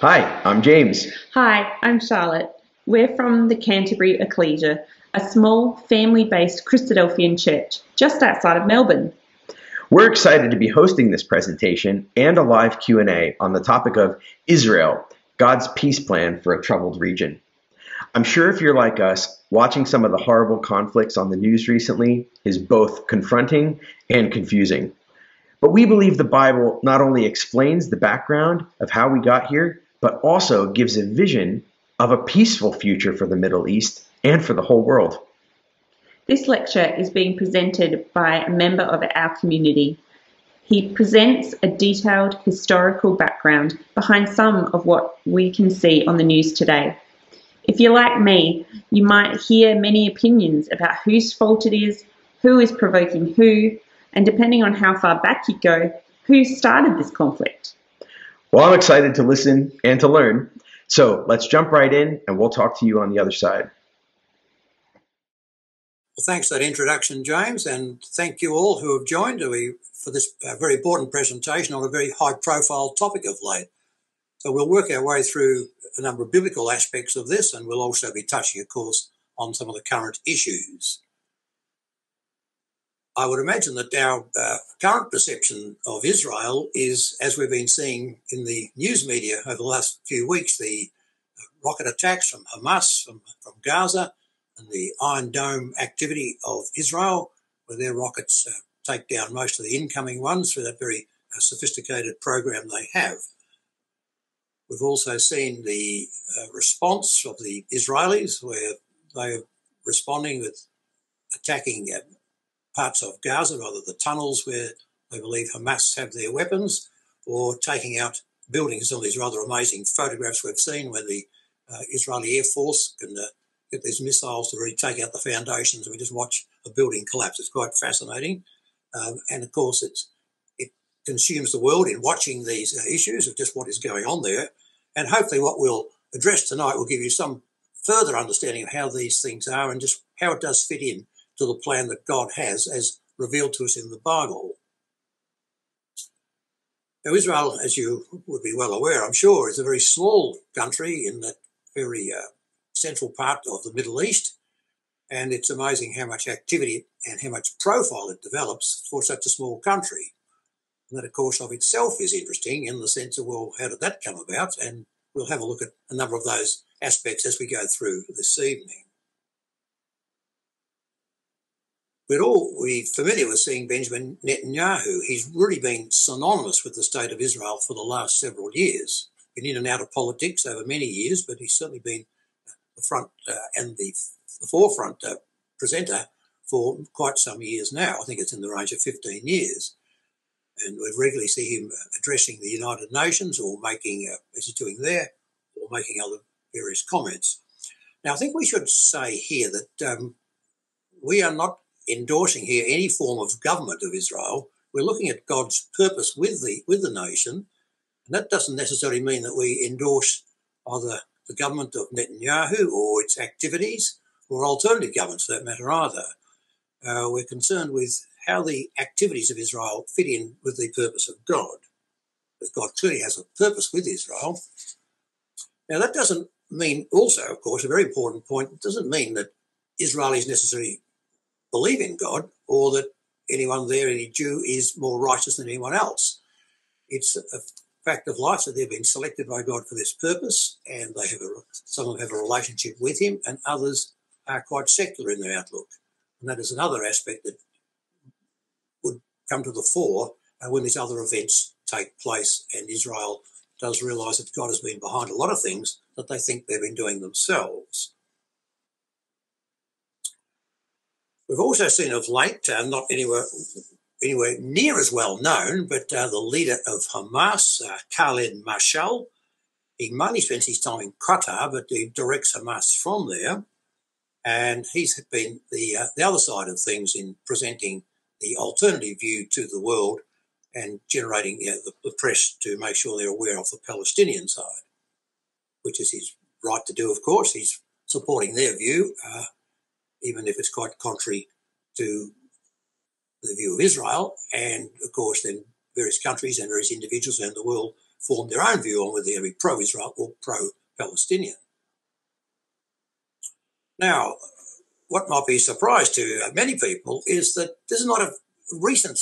Hi, I'm James. Hi, I'm Charlotte. We're from the Canterbury Ecclesia, a small family-based Christadelphian church just outside of Melbourne. We're excited to be hosting this presentation and a live Q&A on the topic of Israel, God's peace plan for a troubled region. I'm sure if you're like us, watching some of the horrible conflicts on the news recently is both confronting and confusing. But we believe the Bible not only explains the background of how we got here, but also gives a vision of a peaceful future for the Middle East and for the whole world. This lecture is being presented by a member of our community. He presents a detailed historical background behind some of what we can see on the news today. If you're like me, you might hear many opinions about whose fault it is, who is provoking who, and depending on how far back you go, who started this conflict. Well, I'm excited to listen and to learn. So let's jump right in and we'll talk to you on the other side. Well, thanks for that introduction, James, and thank you all who have joined me for this uh, very important presentation on a very high profile topic of late. So we'll work our way through a number of biblical aspects of this, and we'll also be touching, of course, on some of the current issues. I would imagine that our uh, current perception of Israel is, as we've been seeing in the news media over the last few weeks, the uh, rocket attacks from Hamas, from, from Gaza, and the Iron Dome activity of Israel, where their rockets uh, take down most of the incoming ones through that very uh, sophisticated program they have. We've also seen the uh, response of the Israelis, where they are responding with attacking uh, parts of Gaza, either the tunnels where they believe Hamas have their weapons, or taking out buildings. All these rather amazing photographs we've seen where the uh, Israeli Air Force can uh, get these missiles to really take out the foundations and we just watch a building collapse. It's quite fascinating. Um, and of course, it consumes the world in watching these uh, issues of just what is going on there. And hopefully, what we'll address tonight will give you some further understanding of how these things are and just how it does fit in to the plan that God has as revealed to us in the Bible. Now, Israel, as you would be well aware, I'm sure, is a very small country in that very uh, central part of the Middle East. And it's amazing how much activity and how much profile it develops for such a small country. And that, of course, of itself is interesting in the sense of, well, how did that come about? And we'll have a look at a number of those aspects as we go through this evening. We're all we familiar with seeing Benjamin Netanyahu. He's really been synonymous with the state of Israel for the last several years. Been in and out of politics over many years, but he's certainly been the front uh, and the, the forefront uh, presenter for quite some years now. I think it's in the range of 15 years. And we regularly see him addressing the United Nations or making, uh, as he's doing there, or making other various comments. Now, I think we should say here that um, we are not endorsing here any form of government of Israel. We're looking at God's purpose with the with the nation, and that doesn't necessarily mean that we endorse either the government of Netanyahu or its activities, or alternative governments for that matter either. Uh, we're concerned with how the activities of Israel fit in with the purpose of God. Because God clearly has a purpose with Israel. Now, that doesn't mean, also, of course, a very important point, it doesn't mean that Israelis necessarily believe in God or that anyone there, any Jew, is more righteous than anyone else. It's a fact of life that they've been selected by God for this purpose, and they have a, some of them have a relationship with Him, and others are quite secular in their outlook. And that is another aspect that would come to the fore when these other events take place, and Israel does realise that God has been behind a lot of things that they think they've been doing themselves. We've also seen of late, uh, not anywhere anywhere near as well known, but uh, the leader of Hamas, uh, Khaled Mashal, he mainly spends his time in Qatar, but he directs Hamas from there. And he's been the uh, the other side of things in presenting the alternative view to the world and generating you know, the, the, press to make sure they're aware of the Palestinian side, which is his right to do, of course. He's supporting their view. Even if it's quite contrary to the view of Israel. And of course, then various countries and various individuals around the world form their own view on whether they're be pro-Israel or pro-Palestinian. Now, what might be a surprise to many people is that this is not a recent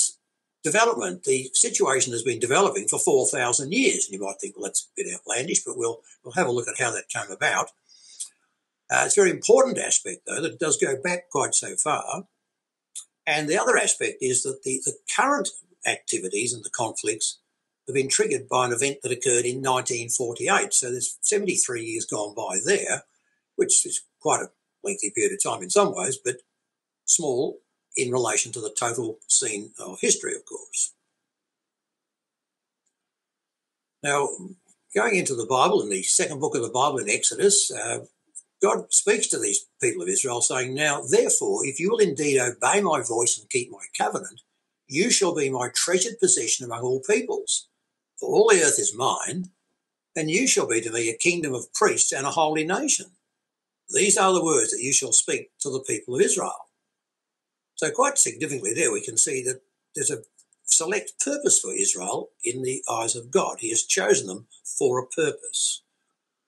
development. The situation has been developing for 4,000 years. And you might think, well, that's a bit outlandish, but we'll, we'll have a look at how that came about. Uh, it's a very important aspect, though, that it does go back quite so far. And the other aspect is that the, the current activities and the conflicts have been triggered by an event that occurred in 1948. So there's 73 years gone by there, which is quite a lengthy period of time in some ways, but small in relation to the total scene of history, of course. Now, going into the Bible, in the second book of the Bible in Exodus, uh, God speaks to these people of Israel, saying, Now, therefore, if you will indeed obey my voice and keep my covenant, you shall be my treasured possession among all peoples. For all the earth is mine, and you shall be to me a kingdom of priests and a holy nation. These are the words that you shall speak to the people of Israel. So, quite significantly, there we can see that there's a select purpose for Israel in the eyes of God. He has chosen them for a purpose.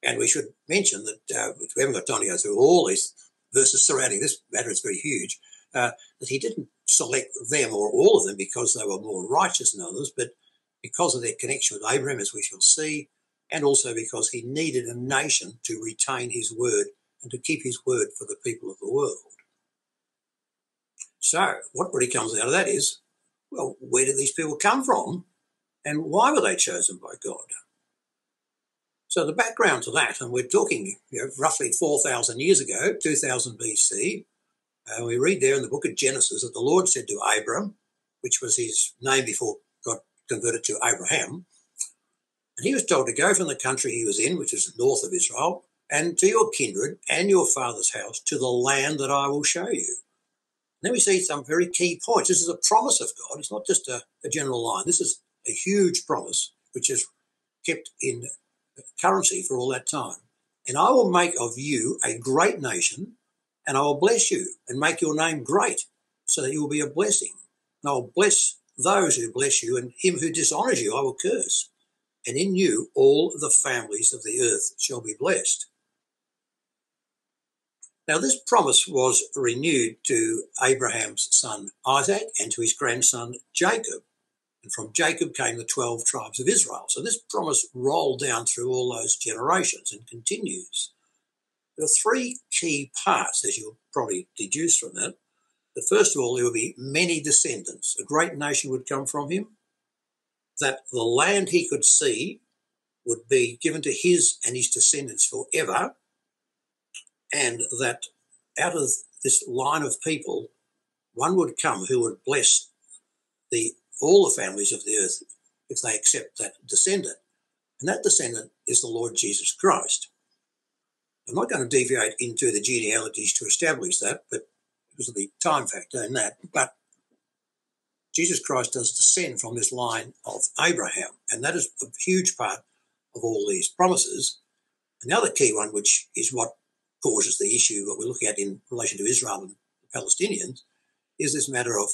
And we should mention that uh, we haven't got time to go through all these verses surrounding this matter, it's very huge, uh, that he didn't select them or all of them because they were more righteous than others, but because of their connection with Abraham, as we shall see, and also because he needed a nation to retain his word and to keep his word for the people of the world. So, what really comes out of that is, well, where did these people come from and why were they chosen by God? So, the background to that, and we're talking you know, roughly 4,000 years ago, 2000 BC, uh, we read there in the book of Genesis that the Lord said to Abram, which was his name before God converted to Abraham, and he was told to go from the country he was in, which is north of Israel, and to your kindred and your father's house to the land that I will show you. And then we see some very key points. This is a promise of God. It's not just a, a general line. This is a huge promise which is kept in currency for all that time. And I will make of you a great nation, and I will bless you and make your name great, so that you will be a blessing. And I will bless those who bless you, and him who dishonors you I will curse. And in you all the families of the earth shall be blessed. Now, this promise was renewed to Abraham's son Isaac and to his grandson Jacob. And from Jacob came the 12 tribes of Israel. So this promise rolled down through all those generations and continues. There are three key parts, as you'll probably deduce from that. That first of all, there will be many descendants. A great nation would come from him. That the land he could see would be given to his and his descendants forever and that out of this line of people, one would come who would bless the all the families of the earth if they accept that descendant. And that descendant is the Lord Jesus Christ. I'm not going to deviate into the genealogies to establish that, but because of the time factor in that, but Jesus Christ does descend from this line of Abraham, and that is a huge part of all these promises. Another key one, which is what causes the issue that we're looking at in relation to Israel and the Palestinians is this matter of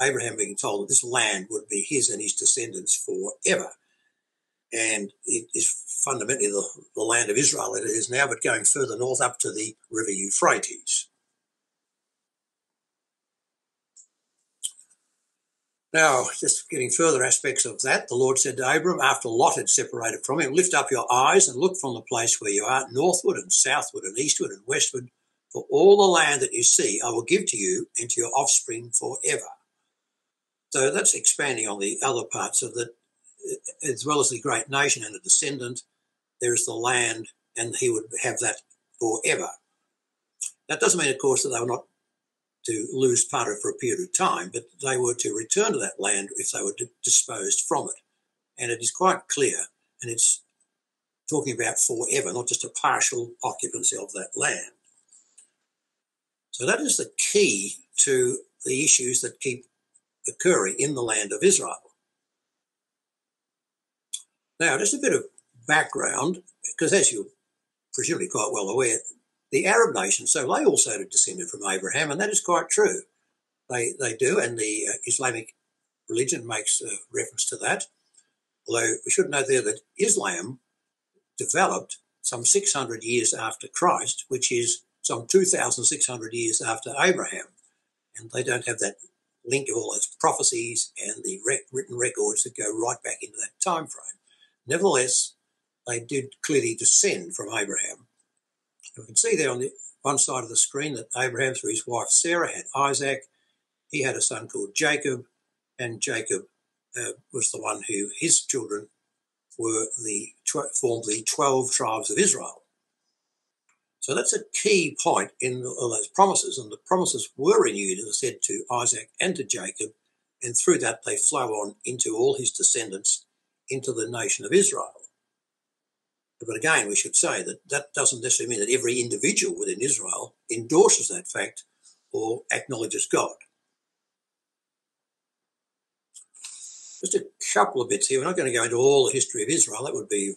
Abraham being told that this land would be his and his descendants forever. And it is fundamentally the, the land of Israel that it is now, but going further north up to the river Euphrates. Now, just getting further aspects of that, the Lord said to Abram, after Lot had separated from him, Lift up your eyes and look from the place where you are, northward and southward and eastward and westward, for all the land that you see I will give to you and to your offspring forever. So that's expanding on the other parts of that, as well as the great nation and a descendant, there is the land, and he would have that forever. That doesn't mean, of course, that they were not to lose part of it for a period of time, but they were to return to that land if they were disposed from it. And it is quite clear, and it's talking about forever, not just a partial occupancy of that land. So that is the key to the issues that keep occurring in the land of Israel. Now, just a bit of background, because as you're presumably quite well aware, the Arab nations, so they also descended from Abraham, and that is quite true. They, they do, and the uh, Islamic religion makes uh, reference to that. Although we should note there that Islam developed some 600 years after Christ, which is some 2,600 years after Abraham. And they don't have that link to all those prophecies and the written records that go right back into that time frame. Nevertheless, they did clearly descend from Abraham. We can see there on the one side of the screen that Abraham, through his wife Sarah, had Isaac. He had a son called Jacob, and Jacob uh, was the one who his children were the formed the twelve tribes of Israel. So that's a key point in all those promises, and the promises were renewed, as I said, to Isaac and to Jacob, and through that they flow on into all his descendants, into the nation of Israel. But again, we should say that that doesn't necessarily mean that every individual within Israel endorses that fact or acknowledges God. Just a couple of bits here. We're not going to go into all the history of Israel. That would be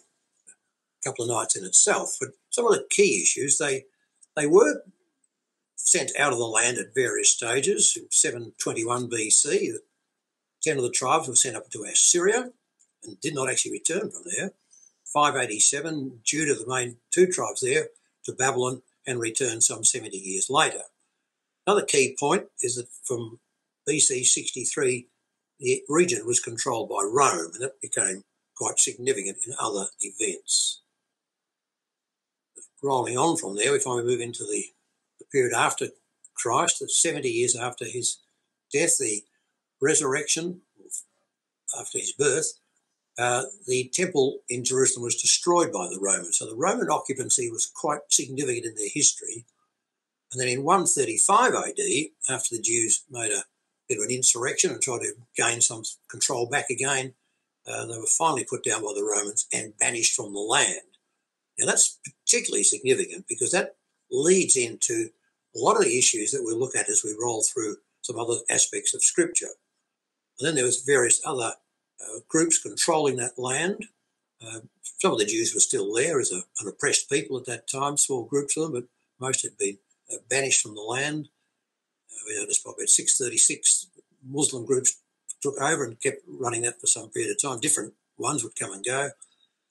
a couple of nights in itself. But some of the key issues, they they were sent out of the land at various stages. In 721 BC, ten of the tribes were sent up to Assyria and did not actually return from there. 587, Judah, the main two tribes there, to Babylon and returned some 70 years later. Another key point is that from BC 63, the region was controlled by Rome, and that became quite significant in other events. Rolling on from there, we we move into the, the period after Christ, the 70 years after his death, the resurrection, after his birth, uh, the temple in Jerusalem was destroyed by the Romans. So the Roman occupancy was quite significant in their history. And then in 135 AD, after the Jews made a bit of an insurrection and tried to gain some control back again, uh, they were finally put down by the Romans and banished from the land. Now that's particularly significant because that leads into a lot of the issues that we'll look at as we roll through some other aspects of Scripture. And then there was various other uh, groups controlling that land. Uh, some of the Jews were still there as a, an oppressed people at that time, small groups of them, but most had been uh, banished from the land. Uh, we noticed by about 636, Muslim groups took over and kept running that for some period of time. Different ones would come and go.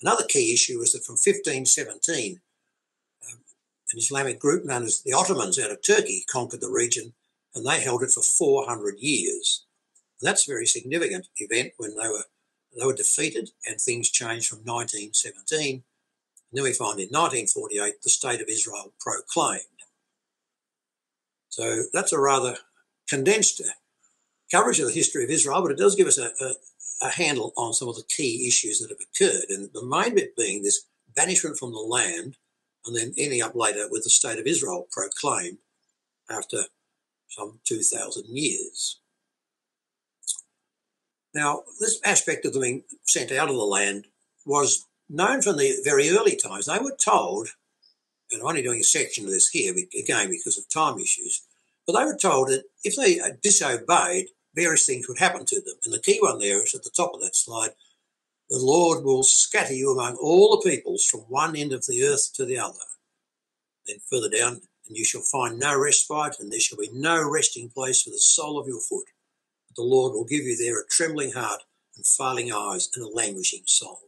Another key issue was that from 1517, um, an Islamic group known as the Ottomans out of Turkey conquered the region and they held it for 400 years. And that's a very significant event when they were they were defeated and things changed from 1917. And then we find in 1948 the State of Israel proclaimed. So that's a rather condensed coverage of the history of Israel, but it does give us a, a, a handle on some of the key issues that have occurred. And the main bit being this banishment from the land and then ending up later with the State of Israel proclaimed after some 2,000 years. Now, this aspect of them being sent out of the land was known from the very early times. They were told, and I'm only doing a section of this here again because of time issues, but they were told that if they disobeyed, various things would happen to them. And the key one there is at the top of that slide the Lord will scatter you among all the peoples from one end of the earth to the other. Then further down, and you shall find no respite, and there shall be no resting place for the sole of your foot But the Lord will give you there a trembling heart and failing eyes and a languishing soul.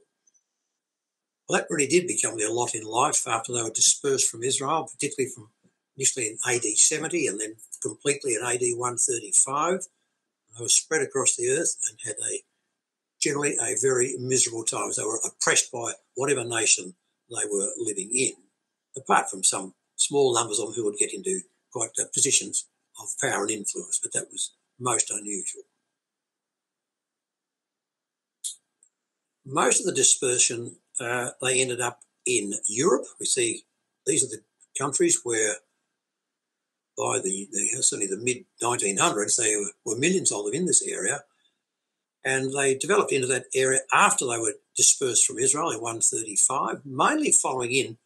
Well, that really did become their lot in life after they were dispersed from Israel, particularly from initially in AD 70 and then completely in AD 135. They were spread across the earth and had a generally a very miserable time. They were oppressed by whatever nation they were living in, apart from some small numbers of them who would get into quite uh, positions of power and influence, but that was most unusual. Most of the dispersion, uh, they ended up in Europe. We see these are the countries where by the, the certainly the mid 1900s, there were, were millions of them in this area. And they developed into that area after they were dispersed from Israel in 135, mainly following in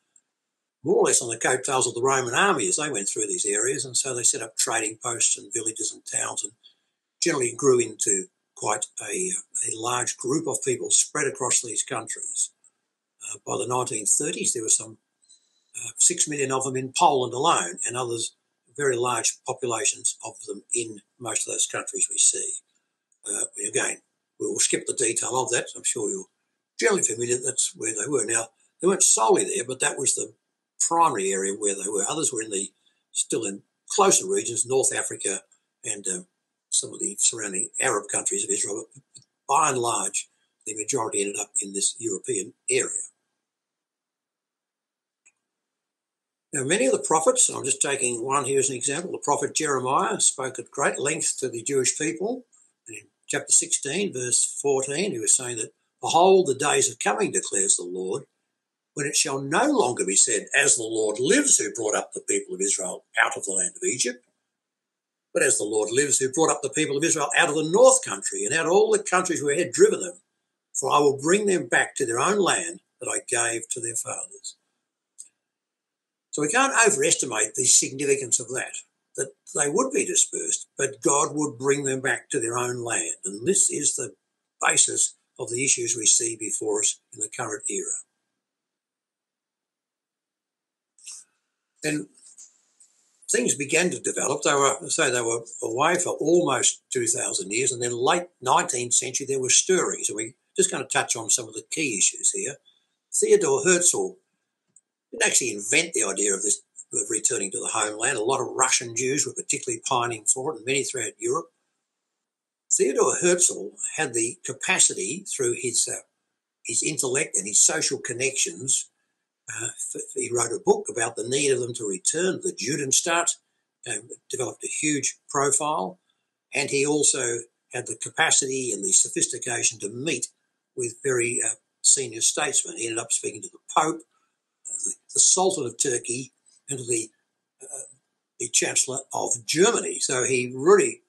more or less on the coattails of the Roman army as they went through these areas. And so they set up trading posts and villages and towns and generally grew into quite a, a large group of people spread across these countries. Uh, by the 1930s, there were some uh, six million of them in Poland alone, and others, very large populations of them in most of those countries we see. Uh, again, we will skip the detail of that. I'm sure you'll generally familiar that's where they were. Now, they weren't solely there, but that was the primary area where they were. Others were in the still in closer regions, North Africa and um, some of the surrounding Arab countries of Israel. But by and large, the majority ended up in this European area. Now, many of the prophets, I'm just taking one here as an example, the prophet Jeremiah spoke at great length to the Jewish people. Chapter 16, verse 14, he was saying that, Behold, the days are coming, declares the Lord, when it shall no longer be said, As the Lord lives, who brought up the people of Israel out of the land of Egypt, but as the Lord lives, who brought up the people of Israel out of the north country and out of all the countries where he had driven them, for I will bring them back to their own land that I gave to their fathers. So we can't overestimate the significance of that, that they would be dispersed, but God would bring them back to their own land. And this is the basis of the issues we see before us in the current era. Then things began to develop. They were, say, they were away for almost 2,000 years, and then late 19th century there were stirrings. And we're just going to touch on some of the key issues here. Theodore Herzl didn't actually invent the idea of this of returning to the homeland. A lot of Russian Jews were particularly pining for it, and many throughout Europe. Theodore Herzl had the capacity through his uh, his intellect and his social connections. Uh, he wrote a book about the need of them to return. The Judenstaat um, developed a huge profile, and he also had the capacity and the sophistication to meet with very uh, senior statesmen. He ended up speaking to the Pope, the, the Sultan of Turkey and the, uh, the Chancellor of Germany. So he really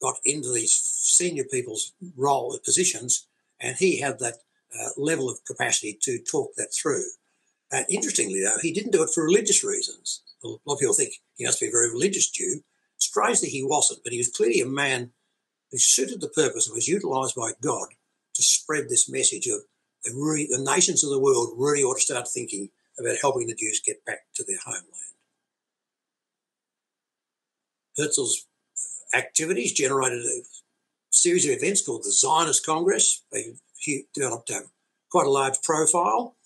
got into these senior people's role positions, and he had that uh, level of capacity to talk that through. And interestingly, though, he didn't do it for religious reasons. A lot of people think he must be a very religious Jew. Strangely, he wasn't, but he was clearly a man who suited the purpose and was utilised by God to spread this message of the, the nations of the world really ought to start thinking about helping the Jews get back to their homeland. Herzl's activities generated a series of events called the Zionist Congress. They developed a, quite a large profile.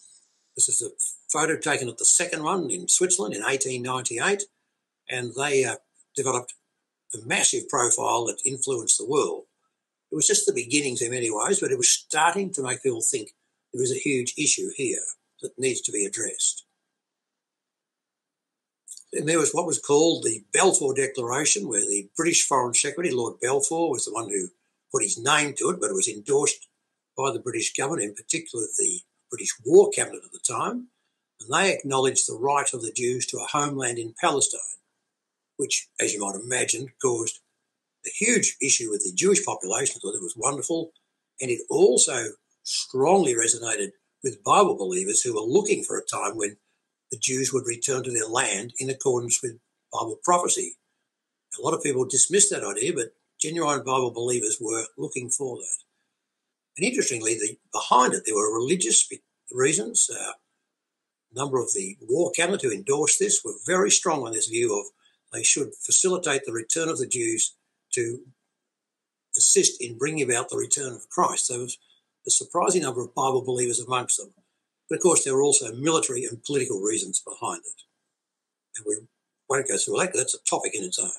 This is a photo taken at the second one in Switzerland in 1898, and they uh, developed a massive profile that influenced the world. It was just the beginnings in many ways, but it was starting to make people think there is a huge issue here that needs to be addressed. And there was what was called the Balfour Declaration, where the British Foreign Secretary, Lord Balfour, was the one who put his name to it, but it was endorsed by the British government, in particular the British War Cabinet at the time, and they acknowledged the right of the Jews to a homeland in Palestine, which, as you might imagine, caused a huge issue with the Jewish population. thought it was wonderful, and it also strongly resonated with Bible believers who were looking for a time when the Jews would return to their land in accordance with Bible prophecy. A lot of people dismissed that idea, but genuine Bible believers were looking for that. And interestingly, the, behind it, there were religious reasons. Uh, a number of the war cabinet who endorsed this were very strong on this view of they should facilitate the return of the Jews to assist in bringing about the return of Christ. There was a surprising number of Bible believers amongst them. But of course, there were also military and political reasons behind it. And we won't go through that that's a topic in its own.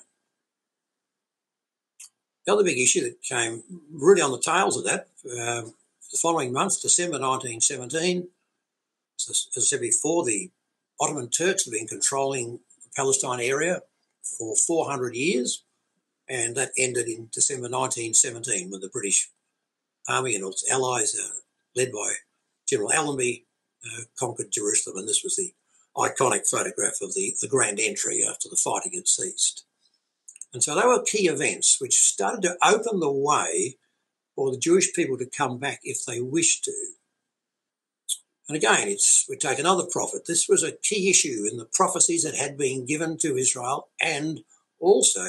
The other big issue that came really on the tails of that, um, the following month, December 1917, as I said before, the Ottoman Turks had been controlling the Palestine area for 400 years, and that ended in December 1917 when the British army and its allies, uh, led by General Allenby, uh, conquered Jerusalem. And this was the iconic photograph of the, the grand entry after the fighting had ceased. And so they were key events which started to open the way for the Jewish people to come back if they wished to. And again, it's, we take another prophet. This was a key issue in the prophecies that had been given to Israel and also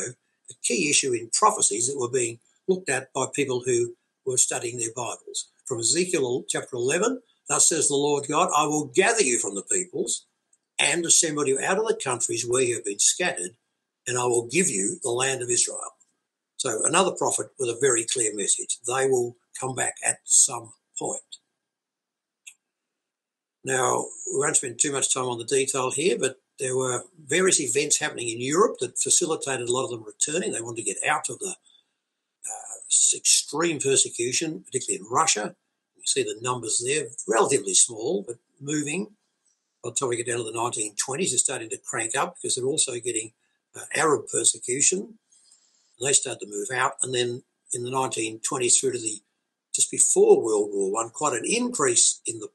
a key issue in prophecies that were being looked at by people who were studying their Bibles. From Ezekiel chapter 11, thus says the Lord God, I will gather you from the peoples and assemble you out of the countries where you have been scattered, and I will give you the land of Israel. So another prophet with a very clear message. They will come back at some point. Now, we won't spend too much time on the detail here, but there were various events happening in Europe that facilitated a lot of them returning. They wanted to get out of the extreme persecution, particularly in Russia. You see the numbers there, relatively small, but moving. By the time we get down to the 1920s, they're starting to crank up because they're also getting uh, Arab persecution. And they started to move out. And then in the 1920s through to the just before World War One, quite an increase in the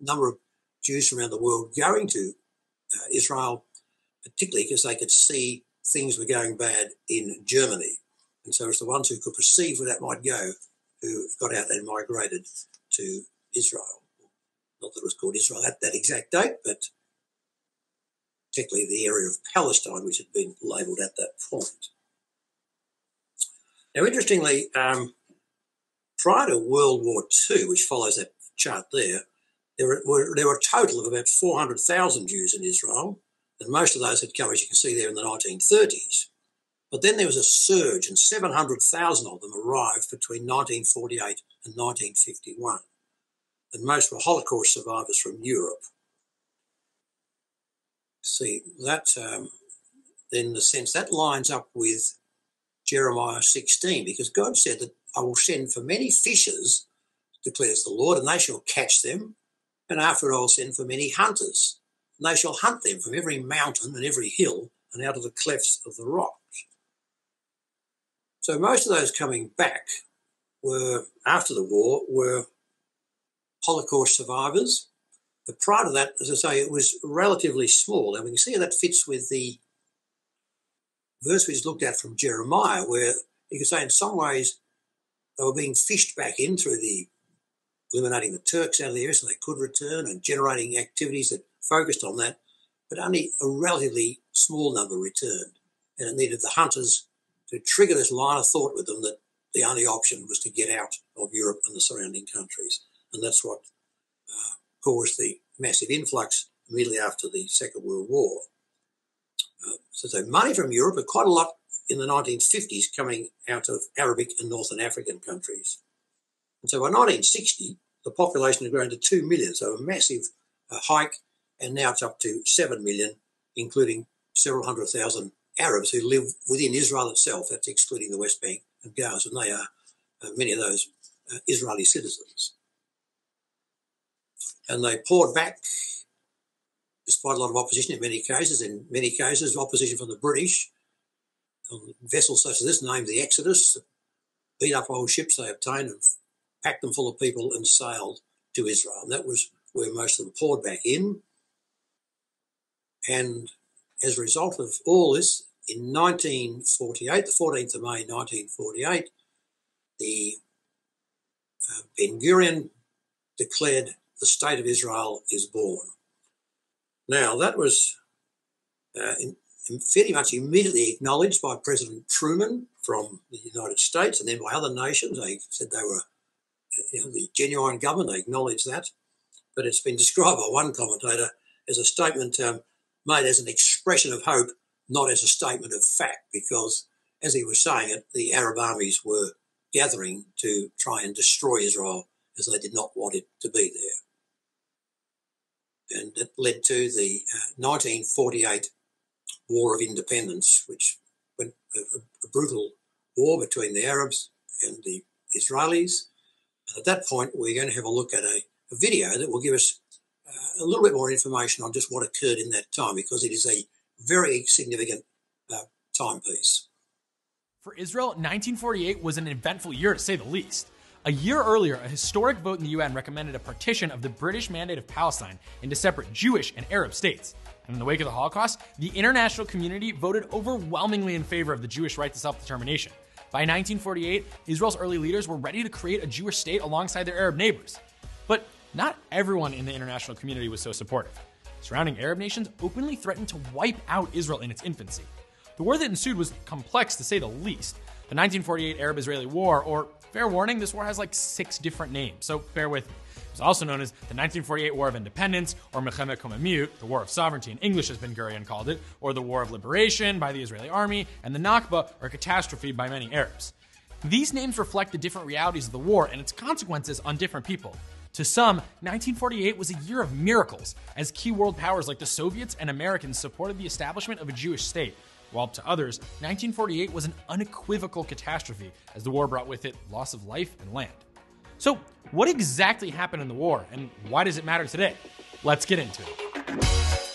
number of Jews around the world going to uh, Israel, particularly because they could see things were going bad in Germany. And so it's the ones who could perceive where that might go who got out and migrated to Israel. Not that it was called Israel at that exact date, but particularly the area of Palestine, which had been labelled at that point. Now, interestingly, um, prior to World War II, which follows that chart there, there were, there were a total of about 400,000 Jews in Israel, and most of those had come, as you can see there, in the 1930s. But then there was a surge, and 700,000 of them arrived between 1948 and 1951. And most were Holocaust survivors from Europe. See, that, um, in the sense, that lines up with Jeremiah 16, because God said that I will send for many fishers, declares the Lord, and they shall catch them, and after I will send for many hunters, and they shall hunt them from every mountain and every hill and out of the clefts of the rocks. So most of those coming back were, after the war, were Holocaust survivors. But prior to that, as I say, it was relatively small. And we can see how that fits with the verse we just looked at from Jeremiah, where you could say in some ways they were being fished back in through the eliminating the Turks out of the area so they could return and generating activities that focused on that, but only a relatively small number returned. And it needed the hunters to trigger this line of thought with them that the only option was to get out of Europe and the surrounding countries. And that's what uh, caused the massive influx immediately after the Second World War. Uh, so, so money from Europe, but quite a lot in the 1950s coming out of Arabic and Northern African countries. And so by 1960, the population had grown to 2 million, so a massive uh, hike, and now it's up to 7 million, including several hundred thousand Arabs who live within Israel itself. That's excluding the West Bank and Gaza, and they are uh, many of those uh, Israeli citizens. And they poured back, despite a lot of opposition in many cases, in many cases, opposition from the British, on vessels such as this, named the Exodus, beat up old ships they obtained and packed them full of people and sailed to Israel. And that was where most of them poured back in. And as a result of all this, in 1948, the 14th of May 1948, the uh, Ben Gurion declared the state of Israel is born. Now, that was uh, in, fairly much immediately acknowledged by President Truman from the United States and then by other nations. They said they were you know, the genuine government, they acknowledged that. But it's been described by one commentator as a statement um, made as an expression of hope, not as a statement of fact, because as he was saying it, the Arab armies were gathering to try and destroy Israel as they did not want it to be there. And it led to the uh, 1948 War of Independence, which went a, a brutal war between the Arabs and the Israelis. And at that point, we're going to have a look at a, a video that will give us uh, a little bit more information on just what occurred in that time because it is a very significant uh, timepiece. For Israel, 1948 was an eventful year to say the least. A year earlier, a historic vote in the UN recommended a partition of the British Mandate of Palestine into separate Jewish and Arab states. And in the wake of the Holocaust, the international community voted overwhelmingly in favor of the Jewish right to self determination. By 1948, Israel's early leaders were ready to create a Jewish state alongside their Arab neighbors. Not everyone in the international community was so supportive. Surrounding Arab nations openly threatened to wipe out Israel in its infancy. The war that ensued was complex to say the least. The 1948 Arab Israeli War, or fair warning, this war has like six different names, so bear with me. It was also known as the 1948 War of Independence, or Milchemet Komimut, the War of Sovereignty in English as Ben Gurion called it, or the War of Liberation by the Israeli Army, and the Nakba, or catastrophe by many Arabs. These names reflect the different realities of the war and its consequences on different people. To some, 1948 was a year of miracles, as key world powers like the Soviets and Americans supported the establishment of a Jewish state, while to others, 1948 was an unequivocal catastrophe, as the war brought with it loss of life and land. So, what exactly happened in the war, and why does it matter today? Let's get into it.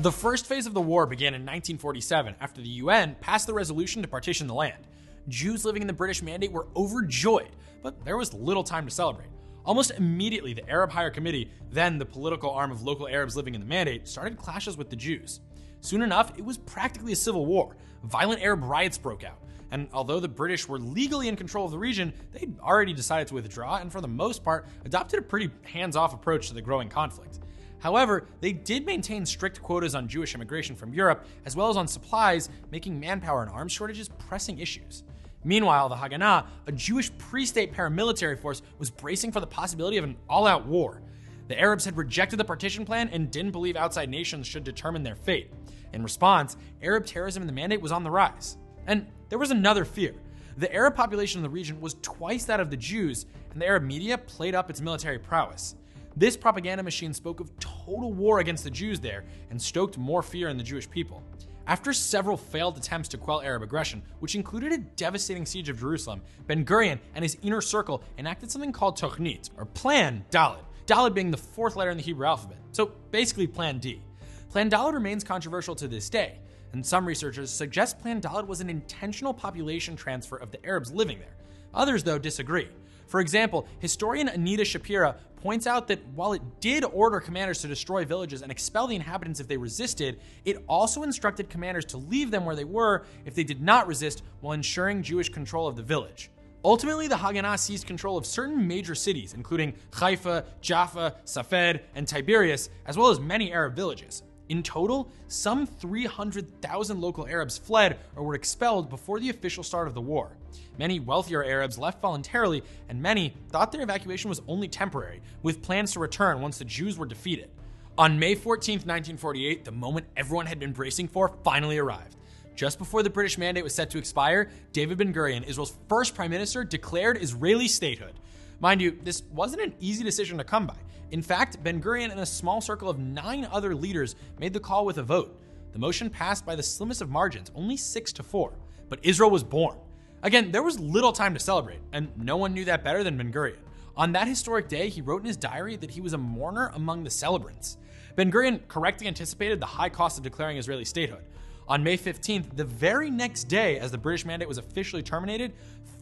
The first phase of the war began in 1947 after the UN passed the resolution to partition the land. Jews living in the British Mandate were overjoyed, but there was little time to celebrate. Almost immediately, the Arab Higher Committee, then the political arm of local Arabs living in the Mandate, started clashes with the Jews. Soon enough, it was practically a civil war. Violent Arab riots broke out. And although the British were legally in control of the region, they'd already decided to withdraw and, for the most part, adopted a pretty hands off approach to the growing conflict. However, they did maintain strict quotas on Jewish immigration from Europe, as well as on supplies, making manpower and arms shortages pressing issues. Meanwhile, the Haganah, a Jewish pre state paramilitary force, was bracing for the possibility of an all out war. The Arabs had rejected the partition plan and didn't believe outside nations should determine their fate. In response, Arab terrorism in the Mandate was on the rise. And there was another fear. The Arab population in the region was twice that of the Jews, and the Arab media played up its military prowess. This propaganda machine spoke of total war against the Jews there and stoked more fear in the Jewish people. After several failed attempts to quell Arab aggression, which included a devastating siege of Jerusalem, Ben Gurion and his inner circle enacted something called Tochnit, or Plan Dalet, Dalet being the fourth letter in the Hebrew alphabet, so basically Plan D. Plan Dalet remains controversial to this day, and some researchers suggest Plan Dalet was an intentional population transfer of the Arabs living there. Others, though, disagree. For example, historian Anita Shapira points out that while it did order commanders to destroy villages and expel the inhabitants if they resisted, it also instructed commanders to leave them where they were if they did not resist while ensuring Jewish control of the village. Ultimately, the Haganah seized control of certain major cities, including Haifa, Jaffa, Safed, and Tiberias, as well as many Arab villages. In total, some 300,000 local Arabs fled or were expelled before the official start of the war. Many wealthier Arabs left voluntarily, and many thought their evacuation was only temporary, with plans to return once the Jews were defeated. On May 14, 1948, the moment everyone had been bracing for finally arrived. Just before the British mandate was set to expire, David Ben Gurion, Israel's first prime minister, declared Israeli statehood. Mind you, this wasn't an easy decision to come by. In fact, Ben Gurion and a small circle of nine other leaders made the call with a vote. The motion passed by the slimmest of margins, only 6 to 4. But Israel was born. Again, there was little time to celebrate, and no one knew that better than Ben Gurion. On that historic day, he wrote in his diary that he was a mourner among the celebrants. Ben Gurion correctly anticipated the high cost of declaring Israeli statehood. On May 15th, the very next day as the British mandate was officially terminated,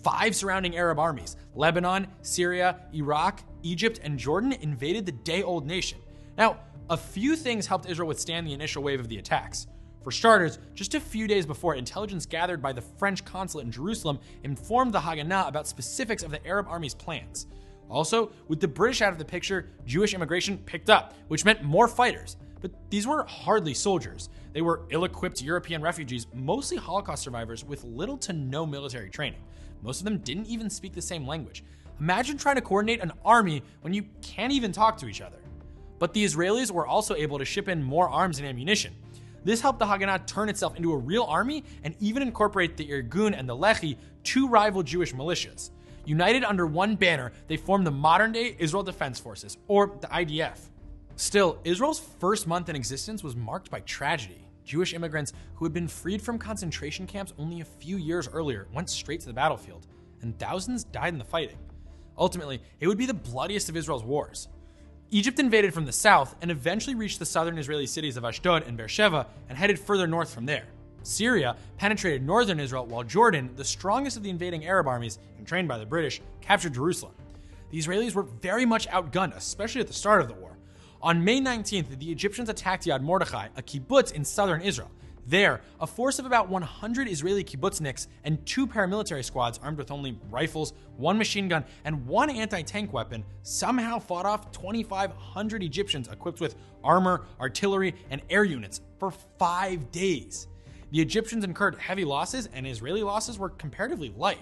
five surrounding Arab armies Lebanon, Syria, Iraq, Egypt, and Jordan invaded the day old nation. Now, a few things helped Israel withstand the initial wave of the attacks. For starters, just a few days before, intelligence gathered by the French consulate in Jerusalem informed the Haganah about specifics of the Arab army's plans. Also, with the British out of the picture, Jewish immigration picked up, which meant more fighters. But these were hardly soldiers. They were ill equipped European refugees, mostly Holocaust survivors with little to no military training. Most of them didn't even speak the same language. Imagine trying to coordinate an army when you can't even talk to each other. But the Israelis were also able to ship in more arms and ammunition. This helped the Haganah turn itself into a real army and even incorporate the Irgun and the Lehi, two rival Jewish militias. United under one banner, they formed the modern day Israel Defense Forces, or the IDF. Still, Israel's first month in existence was marked by tragedy. Jewish immigrants who had been freed from concentration camps only a few years earlier went straight to the battlefield, and thousands died in the fighting. Ultimately, it would be the bloodiest of Israel's wars. Egypt invaded from the south and eventually reached the southern Israeli cities of Ashdod and Beersheba and headed further north from there. Syria penetrated northern Israel, while Jordan, the strongest of the invading Arab armies and trained by the British, captured Jerusalem. The Israelis were very much outgunned, especially at the start of the war. On May 19th, the Egyptians attacked Yad Mordechai, a kibbutz in southern Israel. There, a force of about 100 Israeli kibbutzniks and two paramilitary squads armed with only rifles, one machine gun, and one anti tank weapon somehow fought off 2,500 Egyptians equipped with armor, artillery, and air units for five days. The Egyptians incurred heavy losses, and Israeli losses were comparatively light.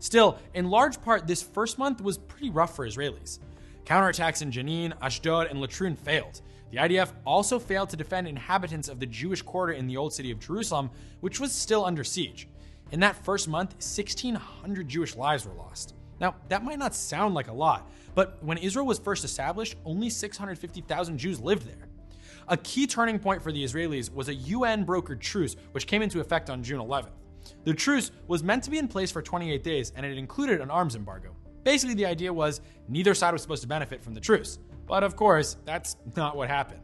Still, in large part, this first month was pretty rough for Israelis. Counterattacks in Jenin, Ashdod, and Latrun failed. The IDF also failed to defend inhabitants of the Jewish quarter in the Old City of Jerusalem, which was still under siege. In that first month, 1,600 Jewish lives were lost. Now, that might not sound like a lot, but when Israel was first established, only 650,000 Jews lived there. A key turning point for the Israelis was a UN brokered truce, which came into effect on June 11th. The truce was meant to be in place for 28 days, and it included an arms embargo. Basically, the idea was neither side was supposed to benefit from the truce. But of course, that's not what happened.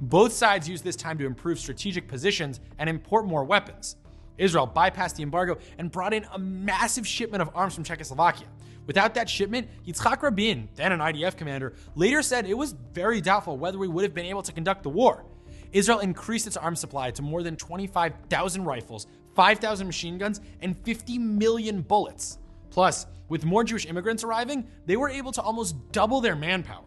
Both sides used this time to improve strategic positions and import more weapons. Israel bypassed the embargo and brought in a massive shipment of arms from Czechoslovakia. Without that shipment, Yitzhak Rabin, then an IDF commander, later said it was very doubtful whether we would have been able to conduct the war. Israel increased its arms supply to more than 25,000 rifles, 5,000 machine guns, and 50 million bullets. Plus, with more Jewish immigrants arriving, they were able to almost double their manpower.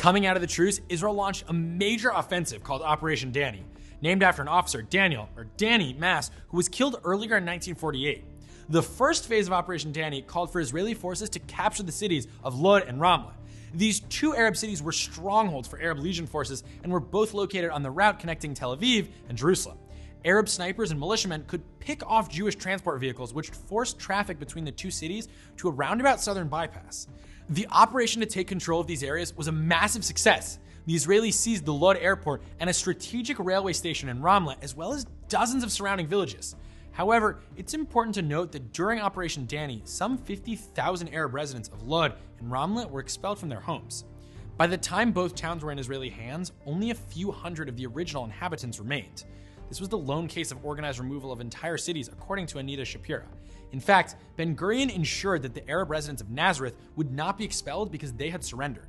Coming out of the truce, Israel launched a major offensive called Operation Danny, named after an officer, Daniel, or Danny Mass, who was killed earlier in 1948. The first phase of Operation Danny called for Israeli forces to capture the cities of Lod and Ramla. These two Arab cities were strongholds for Arab Legion forces and were both located on the route connecting Tel Aviv and Jerusalem. Arab snipers and militiamen could pick off Jewish transport vehicles, which forced traffic between the two cities to a roundabout southern bypass. The operation to take control of these areas was a massive success. The Israelis seized the Lod airport and a strategic railway station in Ramla, as well as dozens of surrounding villages. However, it's important to note that during Operation Danny, some 50,000 Arab residents of Lod and Ramla were expelled from their homes. By the time both towns were in Israeli hands, only a few hundred of the original inhabitants remained. This was the lone case of organized removal of entire cities, according to Anita Shapira. In fact, Ben Gurion ensured that the Arab residents of Nazareth would not be expelled because they had surrendered.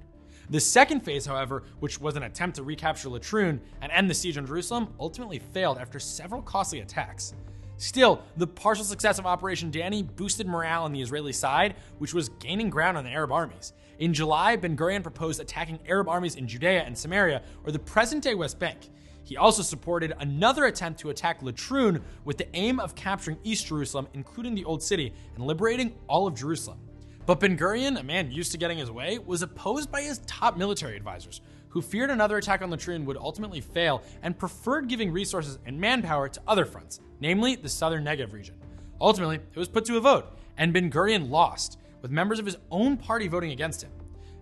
The second phase, however, which was an attempt to recapture Latrun and end the siege on Jerusalem, ultimately failed after several costly attacks. Still, the partial success of Operation Danny boosted morale on the Israeli side, which was gaining ground on the Arab armies. In July, Ben Gurion proposed attacking Arab armies in Judea and Samaria, or the present day West Bank. He also supported another attempt to attack Latrun with the aim of capturing East Jerusalem, including the Old City, and liberating all of Jerusalem. But Ben Gurion, a man used to getting his way, was opposed by his top military advisors, who feared another attack on Latrun would ultimately fail and preferred giving resources and manpower to other fronts, namely the southern Negev region. Ultimately, it was put to a vote, and Ben Gurion lost, with members of his own party voting against him.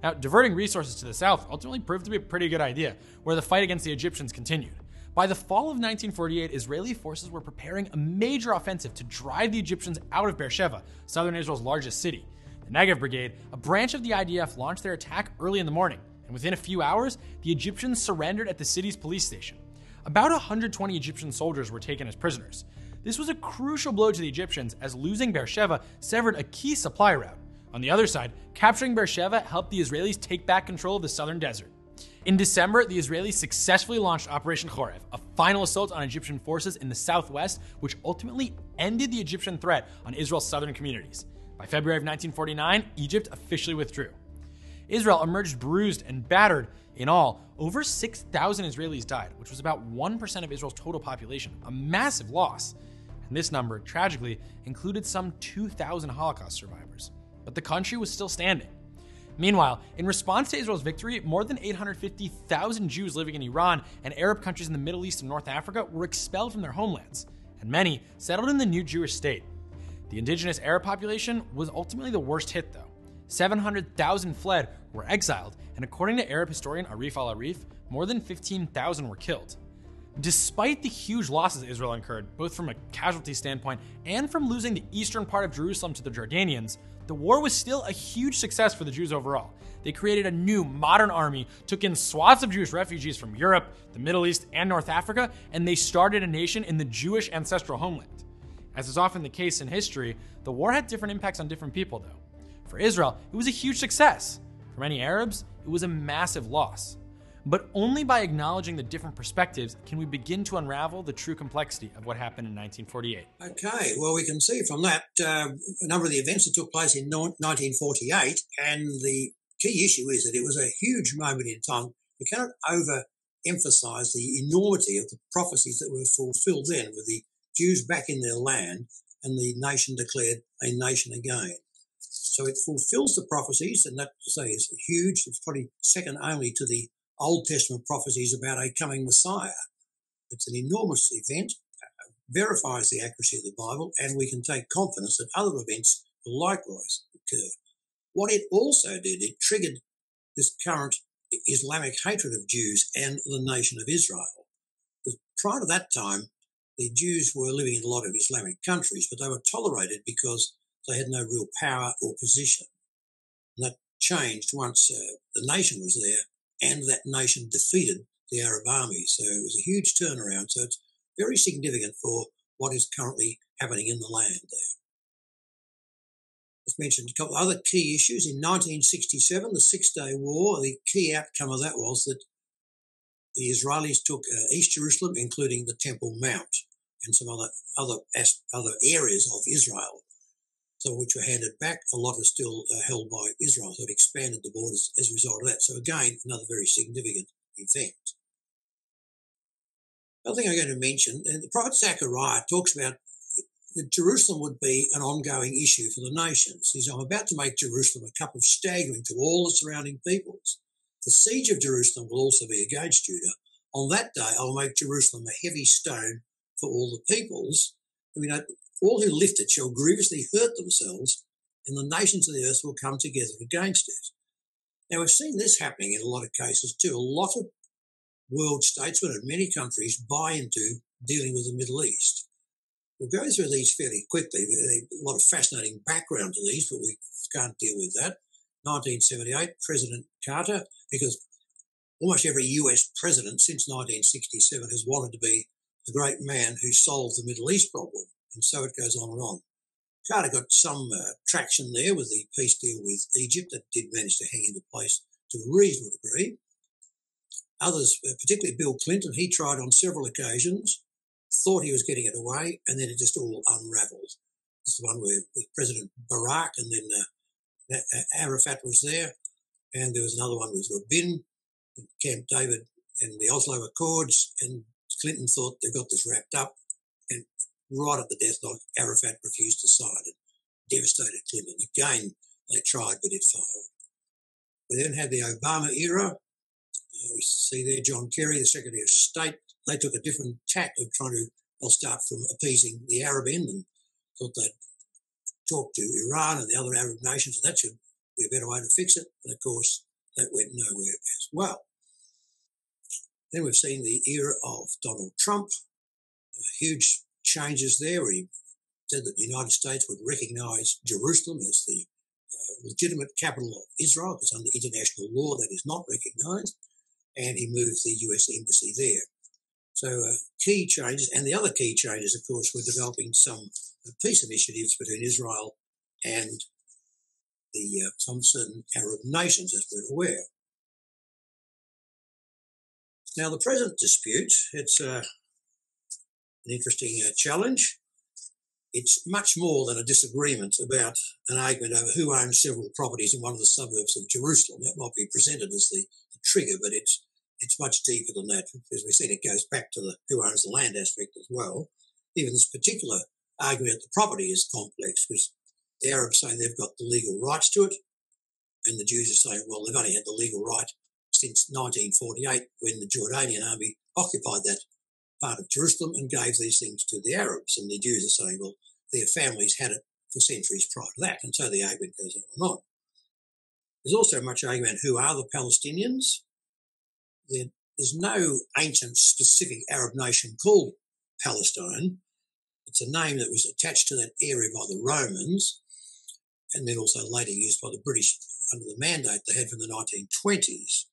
Now, diverting resources to the south ultimately proved to be a pretty good idea, where the fight against the Egyptians continued. By the fall of 1948, Israeli forces were preparing a major offensive to drive the Egyptians out of Beersheba, southern Israel's largest city. The Negev Brigade, a branch of the IDF, launched their attack early in the morning, and within a few hours, the Egyptians surrendered at the city's police station. About 120 Egyptian soldiers were taken as prisoners. This was a crucial blow to the Egyptians as losing Beersheba severed a key supply route. On the other side, capturing Beersheba helped the Israelis take back control of the southern desert. In December, the Israelis successfully launched Operation Chorev, a final assault on Egyptian forces in the southwest, which ultimately ended the Egyptian threat on Israel's southern communities. By February of 1949, Egypt officially withdrew. Israel emerged bruised and battered. In all, over 6,000 Israelis died, which was about 1% of Israel's total population, a massive loss. And this number, tragically, included some 2,000 Holocaust survivors but the country was still standing. Meanwhile, in response to Israel's victory, more than 850,000 Jews living in Iran and Arab countries in the Middle East and North Africa were expelled from their homelands, and many settled in the new Jewish state. The indigenous Arab population was ultimately the worst hit, though. 700,000 fled, were exiled, and according to Arab historian Arif al Arif, more than 15,000 were killed. Despite the huge losses Israel incurred, both from a casualty standpoint and from losing the eastern part of Jerusalem to the Jordanians, the war was still a huge success for the Jews overall. They created a new, modern army, took in swaths of Jewish refugees from Europe, the Middle East, and North Africa, and they started a nation in the Jewish ancestral homeland. As is often the case in history, the war had different impacts on different people, though. For Israel, it was a huge success. For many Arabs, it was a massive loss. But only by acknowledging the different perspectives can we begin to unravel the true complexity of what happened in 1948. Okay, well, we can see from that uh, a number of the events that took place in 1948, and the key issue is that it was a huge moment in time. We cannot overemphasize the enormity of the prophecies that were fulfilled then with the Jews back in their land and the nation declared a nation again. So it fulfills the prophecies, and that, to say, is huge. It's probably second only to the Old Testament prophecies about a coming Messiah. It's an enormous event, verifies the accuracy of the Bible, and we can take confidence that other events will likewise occur. What it also did, it triggered this current Islamic hatred of Jews and the nation of Israel. Because prior to that time, the Jews were living in a lot of Islamic countries, but they were tolerated because they had no real power or position. And that changed once uh, the nation was there and that nation defeated the Arab army. So it was a huge turnaround. So it's very significant for what is currently happening in the land there. As mentioned, a couple of other key issues. In 1967, the Six Day War, the key outcome of that was that the Israelis took uh, East Jerusalem, including the Temple Mount and some other other other areas of Israel some of which were handed back. A lot are still uh, held by Israel, so it expanded the borders as a result of that. So again, another very significant event. Another thing I'm going to mention, and the prophet Zechariah talks about that Jerusalem would be an ongoing issue for the nations. He says, I'm about to make Jerusalem a cup of staggering to all the surrounding peoples. The siege of Jerusalem will also be against Judah. On that day, I'll make Jerusalem a heavy stone for all the peoples. I mean, all who lift it shall grievously hurt themselves, and the nations of the earth will come together against it. Now, we've seen this happening in a lot of cases too. A lot of world statesmen and many countries buy into dealing with the Middle East. We'll go through these fairly quickly. There's a lot of fascinating background to these, but we can't deal with that. 1978, President Carter, because almost every US president since 1967 has wanted to be the great man who solved the Middle East problem and so it goes on and on. Carter got some uh, traction there with the peace deal with Egypt that did manage to hang into place to a reasonable degree. Others, uh, particularly Bill Clinton, he tried on several occasions, thought he was getting it away, and then it just all unravelled. Is the one where with President Barak, and then uh, Arafat was there, and there was another one with Rabin, Camp David, and the Oslo Accords, and Clinton thought they got this wrapped up, and right at the death Arafat refused to sign it, devastated Clinton. Again, they tried, but it failed. We then had the Obama era. Uh, we see there John Kerry, the Secretary of State. They took a different tack of trying to, they'll start from appeasing the Arab end and thought they'd talk to Iran and the other Arab nations, and that should be a better way to fix it. And of course, that went nowhere as well. Then we've seen the era of Donald Trump, a huge changes there. He said that the United States would recognise Jerusalem as the uh, legitimate capital of Israel, because under international law that is not recognised, and he moved the US embassy there. So uh, key changes, and the other key changes, of course, were developing some uh, peace initiatives between Israel and the uh, some certain Arab nations, as we're aware. Now, the present dispute, it's uh, an interesting uh, challenge. It's much more than a disagreement about an argument over who owns several properties in one of the suburbs of Jerusalem. That might be presented as the, the trigger, but it's it's much deeper than that. As we've seen, it goes back to the who owns the land aspect as well. Even this particular argument, the property is complex because the Arabs say they've got the legal rights to it, and the Jews are saying, well, they've only had the legal right since 1948 when the Jordanian army occupied that part of Jerusalem and gave these things to the Arabs. And the Jews are saying, well, their families had it for centuries prior to that. And so the argument goes on and on. There's also much argument who are the Palestinians. There's no ancient specific Arab nation called Palestine. It's a name that was attached to that area by the Romans and then also later used by the British under the mandate they had from the 1920s.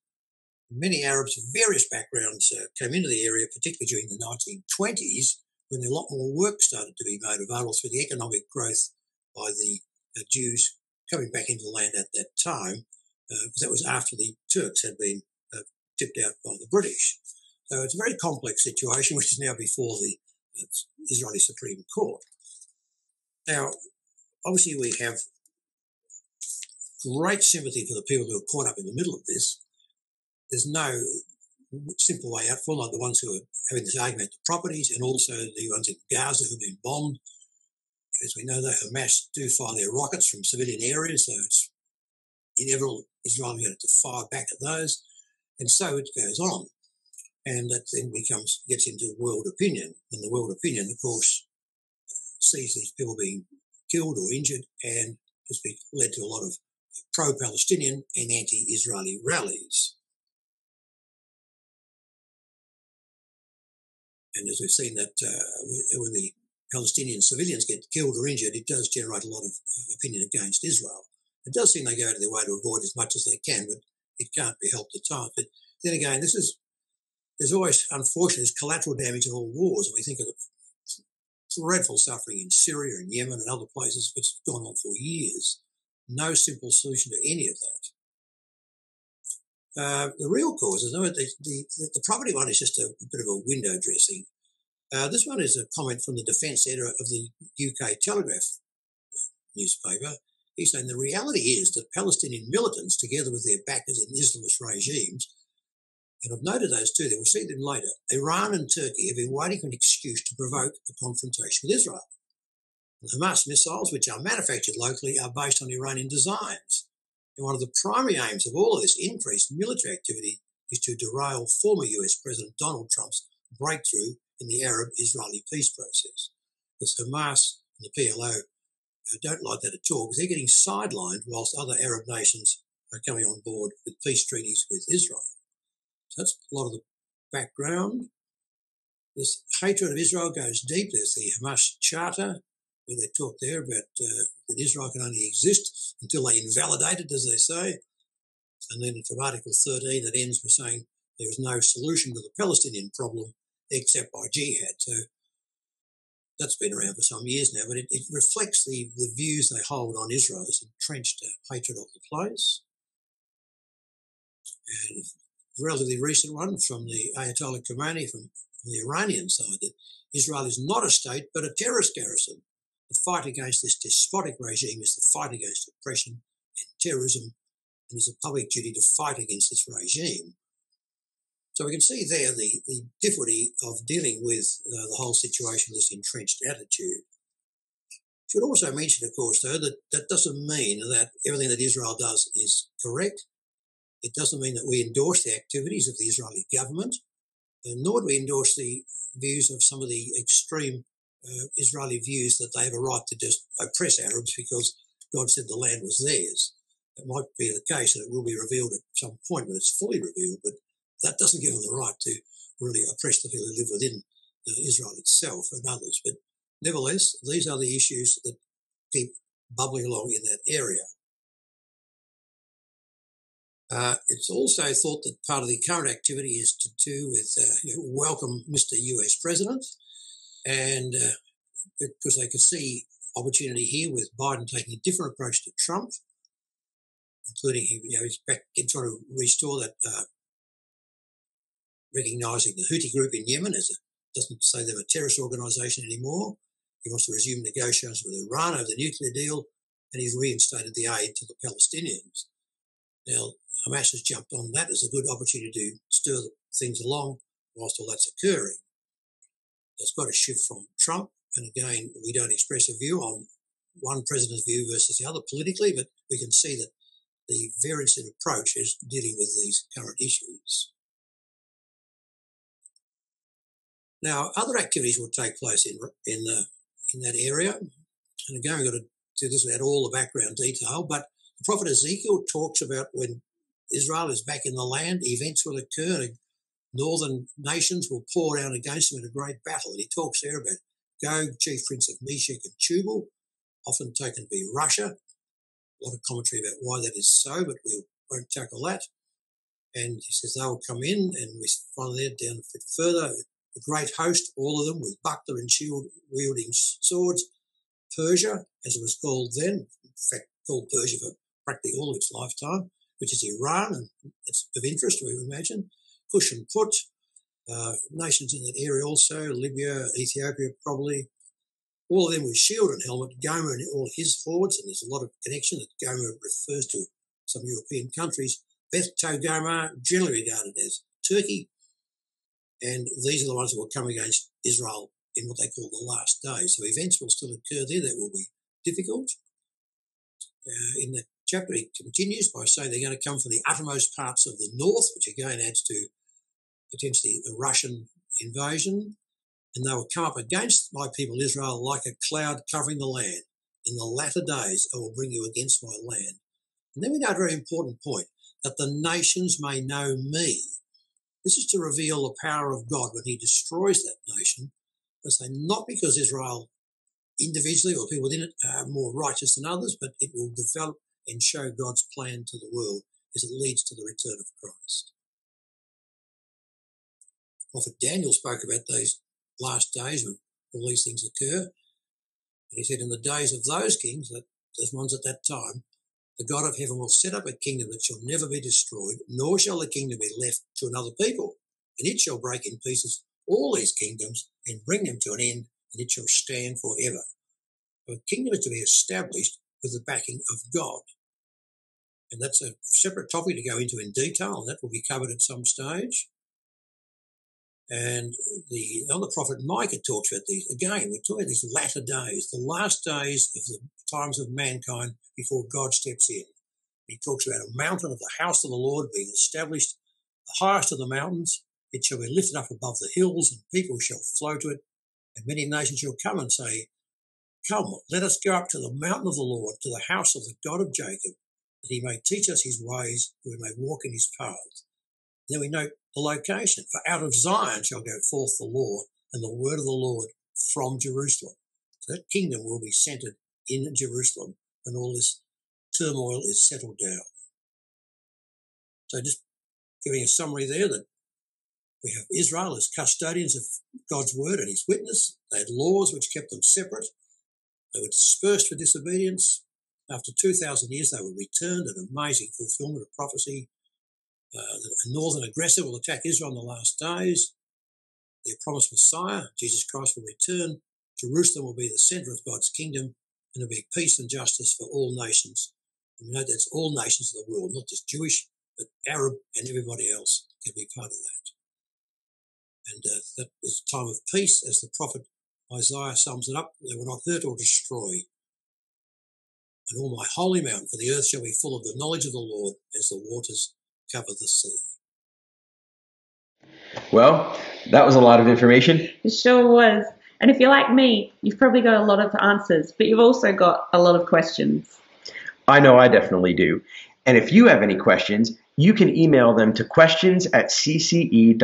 Many Arabs of various backgrounds uh, came into the area, particularly during the 1920s, when a lot more work started to be made available through the economic growth by the uh, Jews coming back into the land at that time, because uh, that was after the Turks had been uh, tipped out by the British. So it's a very complex situation, which is now before the uh, Israeli Supreme Court. Now, obviously, we have great sympathy for the people who are caught up in the middle of this there's no simple way out for like the ones who are having this argument the properties and also the ones in Gaza who've been bombed. As we know, that Hamas do fire their rockets from civilian areas, so it's inevitable Israel going to fire back at those, and so it goes on. and that then becomes gets into world opinion, and the world opinion, of course, sees these people being killed or injured, and has been led to a lot of pro-Palestinian and anti-Israeli rallies. And as we've seen that uh, when the Palestinian civilians get killed or injured, it does generate a lot of uh, opinion against Israel. It does seem they go out of their way to avoid as much as they can, but it can't be helped at times. But then again, this is there's always, unfortunately, there's collateral damage in all wars, we think of the dreadful suffering in Syria and Yemen and other places which have gone on for years. No simple solution to any of that. Uh, the real causes, the, the, the, property one is just a, a bit of a window dressing. Uh, this one is a comment from the defence editor of the UK Telegraph newspaper. He's saying the reality is that Palestinian militants, together with their backers in Islamist regimes, and I've noted those too, we'll see them later, Iran and Turkey have been waiting for an excuse to provoke a confrontation with Israel. The Hamas missiles, which are manufactured locally, are based on Iranian designs. And one of the primary aims of all of this increased military activity is to derail former US President Donald Trump's breakthrough in the Arab Israeli peace process. Because Hamas and the PLO don't like that at all because they're getting sidelined whilst other Arab nations are coming on board with peace treaties with Israel. So that's a lot of the background. This hatred of Israel goes deep. There's the Hamas Charter, where they talk there about uh, that Israel can only exist until they invalidate it, as they say. And then from Article 13, it ends with saying there is no solution to the Palestinian problem except by jihad. So that's been around for some years now, but it, it reflects the, the views they hold on Israel, this entrenched uh, hatred of the place. And a relatively recent one from the Ayatollah Khomeini from, from the Iranian side that Israel is not a state but a terrorist garrison. The fight against this despotic regime is the fight against oppression and terrorism, and is a public duty to fight against this regime. So we can see there the, the difficulty of dealing with uh, the whole situation, this entrenched attitude. Should also mention, of course, though, that that doesn't mean that everything that Israel does is correct. It doesn't mean that we endorse the activities of the Israeli government, uh, nor do we endorse the views of some of the extreme uh, Israeli views that they have a right to just oppress Arabs because God said the land was theirs. It might be the case that it will be revealed at some point when it's fully revealed, but that doesn't give them the right to really oppress the people who live within uh, Israel itself and others. But nevertheless, these are the issues that keep bubbling along in that area. Uh, it's also thought that part of the current activity is to do with uh, you know, welcome Mr. US President, and uh, because they could see opportunity here with Biden taking a different approach to Trump, including you know he's back trying to restore that uh, recognising the Houthi group in Yemen as a doesn't say they're a terrorist organisation anymore. He wants to resume negotiations with Iran over the nuclear deal, and he's reinstated the aid to the Palestinians. Now, Hamas has jumped on that as a good opportunity to stir things along whilst all that's occurring. That's got a shift from Trump, and again, we don't express a view on one president's view versus the other politically, but we can see that the variance in approach is dealing with these current issues. Now, other activities will take place in in in that area, and again, we've got to do this without all the background detail. But the prophet Ezekiel talks about when Israel is back in the land, events will occur, and northern nations will pour down against him in a great battle. And he talks there about Gog, chief prince of Meshech and Tubal, often taken to be Russia. A lot of commentary about why that is so, but we won't tackle that. And he says they will come in, and we find there down a bit further, the great host, all of them with buckler and shield wielding swords. Persia, as it was called then, in fact, called Persia for practically all of its lifetime, which is Iran, and it's of interest, we imagine. Cush and Put, uh, nations in that area also, Libya, Ethiopia probably, all of them with shield and helmet, Gomer and all his hordes, and there's a lot of connection that Gomer refers to some European countries. Beth Togarmah, generally regarded as Turkey, and these are the ones that will come against Israel in what they call the last days. So events will still occur there that will be difficult. Uh, in the chapter, he continues by saying they're going to come from the uttermost parts of the north, which again adds to potentially the Russian invasion, and they will come up against my people Israel like a cloud covering the land. In the latter days, I will bring you against my land. And then we know a very important point that the nations may know me. This is to reveal the power of God when he destroys that nation. I say not because Israel individually or people within it are more righteous than others, but it will develop and show God's plan to the world as it leads to the return of Christ. Prophet Daniel spoke about these last days when all these things occur. And he said, in the days of those kings, that those ones at that time, the God of heaven will set up a kingdom that shall never be destroyed, nor shall the kingdom be left to another people. And it shall break in pieces all these kingdoms and bring them to an end, and it shall stand forever. A kingdom is to be established with the backing of God. And that's a separate topic to go into in detail, and that will be covered at some stage. And the other prophet Micah talks about these. Again, we're talking about these latter days, the last days of the times of mankind before God steps in. He talks about a mountain of the house of the Lord being established, the highest of the mountains. It shall be lifted up above the hills, and people shall flow to it. And many nations shall come and say, Come, let us go up to the mountain of the Lord, to the house of the God of Jacob, that he may teach us his ways, that we may walk in his paths. Then we note the location. For out of Zion shall go forth the law and the word of the Lord from Jerusalem. So that kingdom will be centered in Jerusalem when all this turmoil is settled down. So just giving a summary there that we have Israel as custodians of God's word and his witness. They had laws which kept them separate. They were dispersed for disobedience. After 2,000 years, they were returned, an amazing fulfillment of prophecy. Uh, a northern aggressor will attack Israel in the last days. Their promised Messiah, Jesus Christ, will return. Jerusalem will be the centre of God's kingdom, and there'll be peace and justice for all nations. And we know that's all nations of the world, not just Jewish, but Arab and everybody else can be part of that. And uh, that is a time of peace, as the prophet Isaiah sums it up. They will not hurt or destroy. And all my holy mountain, for the earth shall be full of the knowledge of the Lord as the waters cover the sea. Well, that was a lot of information. It sure was. And if you're like me, you've probably got a lot of answers, but you've also got a lot of questions. I know I definitely do. And if you have any questions, you can email them to questions at cce.org.au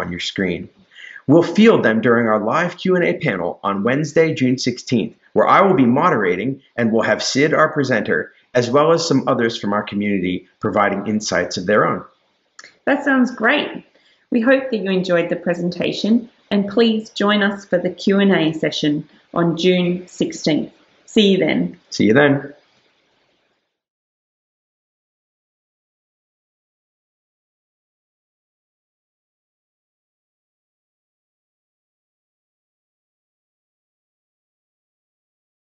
on your screen. We'll field them during our live Q&A panel on Wednesday, June 16th, where I will be moderating and we'll have Sid, our presenter, as well as some others from our community providing insights of their own. That sounds great. We hope that you enjoyed the presentation and please join us for the Q&A session on June 16th. See you then. See you then.